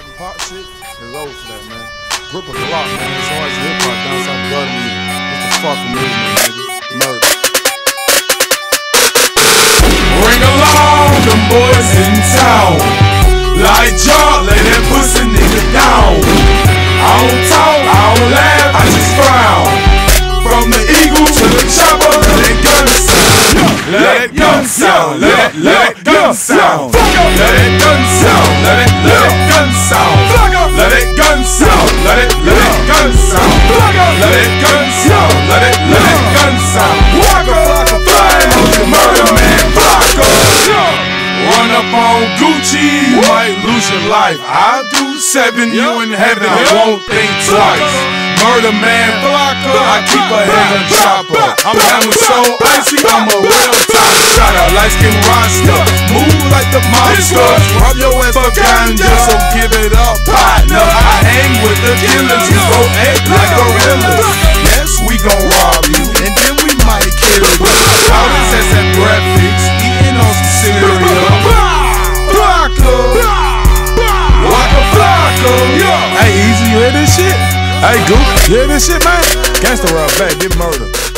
having pop shit is over for that, man. Grip a Glock, man. Hard as hip hop down south blood music. What's the fucking movement, nigga? Murder. Bring along them boys in town. Like y'all, lay that pussy nigga down. I don't talk, I don't laugh, I just frown. From the eagle to the chopper, let that gun sound. Let that gun sound, let let that gun sound. Let murder man Flocka. Run up on Gucci, you might lose your life. I'll do seven, you in heaven, I won't think twice. Murder man Flocka, I keep a head on chopper. I'm having so icy, I'm a real top shotter. Light skin roster, move like the monsters. Rob your ass for ganja, so give it up, partner. I hang with the killers, you go act like gorillas. This shit? Hey, Goop, hear this shit, man? Gangsta Rap back, get murder.